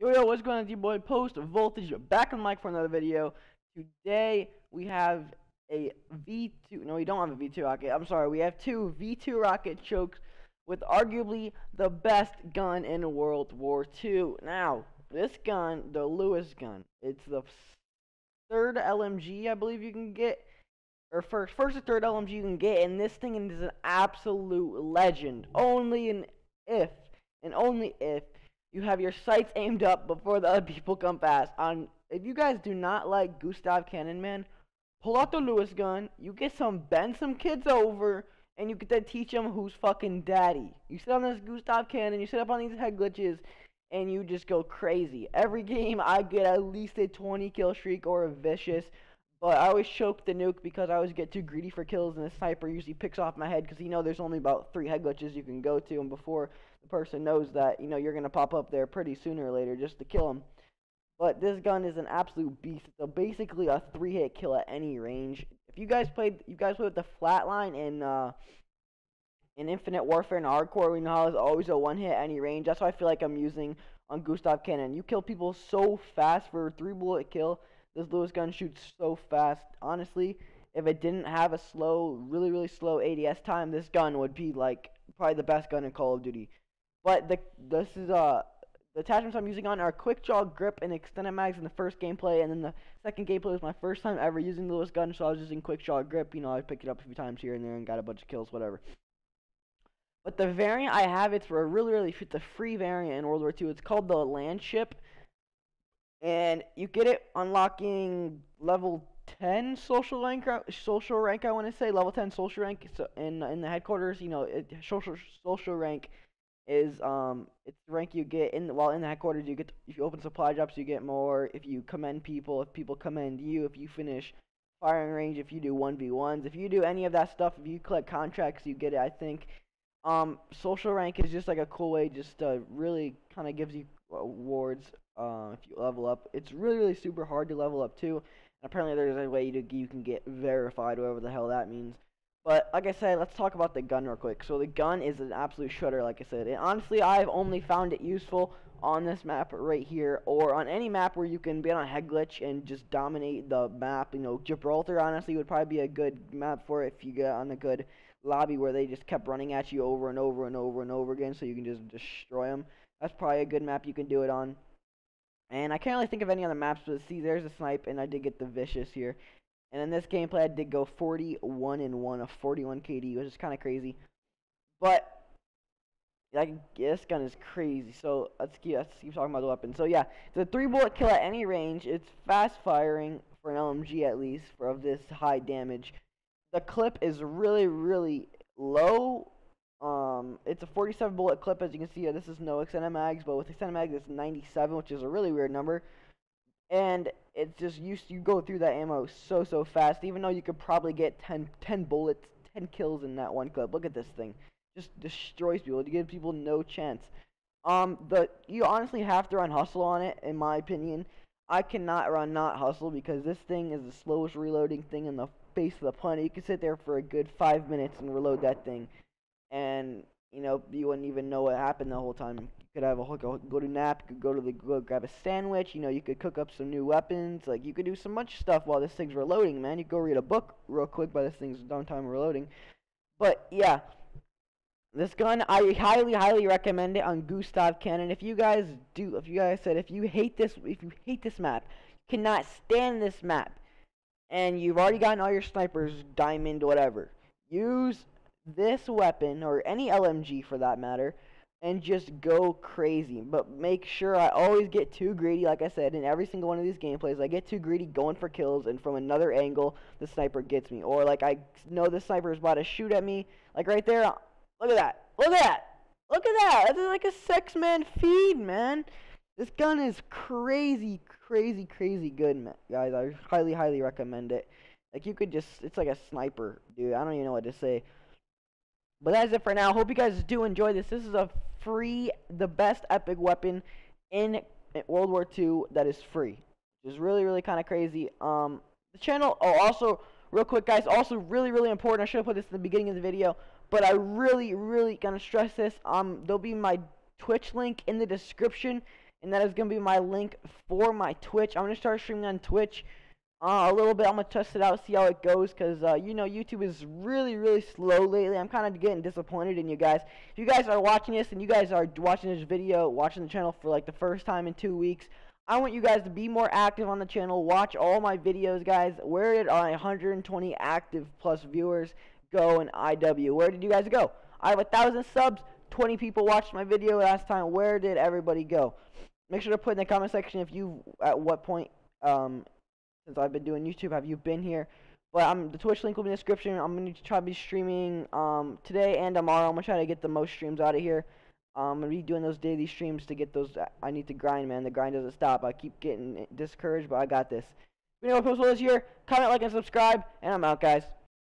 Yo, yo, what's going on, D-Boy? Post Voltage back on mic for another video. Today we have a V2. No, we don't have a V2 rocket. I'm sorry. We have two V2 rocket chokes with arguably the best gun in World War II. Now, this gun, the Lewis gun, it's the third LMG I believe you can get, or first, first or third LMG you can get, and this thing is an absolute legend. Only an if, and only if you have your sights aimed up before the other people come past. On if you guys do not like Gustav Cannon, man, pull out the Lewis gun. You get some bend some kids over, and you get to teach them who's fucking daddy. You sit on this Gustav Cannon, you sit up on these head glitches, and you just go crazy. Every game I get at least a 20 kill streak or a vicious. But I always choke the nuke because I always get too greedy for kills, and the sniper usually picks off my head because you know there's only about three head glitches you can go to, and before the person knows that you know you're gonna pop up there pretty sooner or later just to kill him. But this gun is an absolute beast. A, basically a three-hit kill at any range. If you guys played, you guys played with the flatline in uh, in Infinite Warfare and Hardcore, we know how it's always a one-hit any range. That's why I feel like I'm using on Gustav Cannon. You kill people so fast for a three-bullet kill. This Lewis gun shoots so fast. Honestly, if it didn't have a slow, really, really slow ADS time, this gun would be like probably the best gun in Call of Duty. But the this is uh the attachments I'm using on are quick draw grip and extended mags in the first gameplay, and then the second gameplay was my first time ever using the Lewis gun, so I was using quick draw grip. You know, I picked it up a few times here and there and got a bunch of kills, whatever. But the variant I have, it's for a really, really, it's a free variant in World War II. It's called the Landship, and you get it unlocking level 10 social rank. Social rank, I want to say level 10 social rank. So in in the headquarters, you know, it, social social rank is um it's the rank you get in while in the headquarters you get to, if you open supply drops you get more if you commend people if people commend you if you finish firing range if you do 1v1s if you do any of that stuff if you collect contracts you get it I think um social rank is just like a cool way just to really kind of gives you awards uh, if you level up it's really really super hard to level up too and apparently there's a way to you can get verified whatever the hell that means but like I said, let's talk about the gun real quick. So the gun is an absolute shredder, like I said. And honestly, I've only found it useful on this map right here, or on any map where you can be on a head glitch and just dominate the map. You know, Gibraltar honestly would probably be a good map for it if you get on a good lobby where they just kept running at you over and over and over and over again, so you can just destroy them. That's probably a good map you can do it on. And I can't really think of any other maps, but see, there's a snipe, and I did get the vicious here. And in this gameplay, I did go 41 and 1, a 41 KD, which is kind of crazy. But like this gun is crazy. So let's keep let's keep talking about the weapon. So yeah, it's a three bullet kill at any range. It's fast firing for an LMG at least for of this high damage. The clip is really really low. Um, it's a 47 bullet clip as you can see. This is no extended mags, but with extended mags it's 97, which is a really weird number. And it's just you you go through that ammo so so fast even though you could probably get 10, 10 bullets 10 kills in that one clip. Look at this thing. Just destroys people. It gives people no chance. Um the you honestly have to run hustle on it in my opinion. I cannot run not hustle because this thing is the slowest reloading thing in the face of the planet. You can sit there for a good five minutes and reload that thing. you you wouldn't even know what happened the whole time You could have a go, go to nap, you could go to the go grab a sandwich. You know, you could cook up some new weapons. Like you could do so much stuff while this thing's reloading, man. You could go read a book real quick while this thing's downtime reloading. But yeah, this gun I highly highly recommend it on Gustav Cannon. If you guys do, if you guys said if you hate this, if you hate this map, you cannot stand this map, and you've already gotten all your snipers, diamond, whatever, use this weapon or any LMG for that matter and just go crazy. But make sure I always get too greedy, like I said, in every single one of these gameplays. I get too greedy going for kills, and from another angle, the sniper gets me. Or, like, I know the sniper is about to shoot at me. Like, right there. Look at that. Look at that. Look at that. That's like a sex man feed, man. This gun is crazy, crazy, crazy good, man. guys. I highly, highly recommend it. Like, you could just, it's like a sniper, dude. I don't even know what to say. But that's it for now. Hope you guys do enjoy this. This is a free, the best epic weapon in World War II that is free. Which is really, really kind of crazy. Um, the channel, oh, also, real quick, guys, also really, really important. I should have put this in the beginning of the video, but I really, really gonna stress this. Um, there'll be my Twitch link in the description. and that is to be my link for my Twitch. I'm to start streaming on Twitch uh, a little bit. I'm to test it out, see how it goes, because, uh, you know, YouTube is really, really slow lately. I'm kind of getting disappointed in you guys. If you guys are watching this and you guys are watching this video, watching the channel for, like, the first time in two weeks, I want you guys to be more active on the channel. Watch all my videos, guys. Where did our 120 active plus viewers go in IW? Where did you guys go? I have a thousand subs. 20 people watched my video last time. Where did everybody go? Make sure to put in the comment section if you at what point um, since I've been doing YouTube have you been here. But I'm the Twitch link will be in the description. I'm gonna try to be streaming um, today and tomorrow. I'm gonna try to get the most streams out of here. Um, I'm gonna be doing those daily streams to get those. I need to grind, man. The grind doesn't stop. I keep getting discouraged, but I got this. If you know what post this year, comment, like, and subscribe, and I'm out, guys.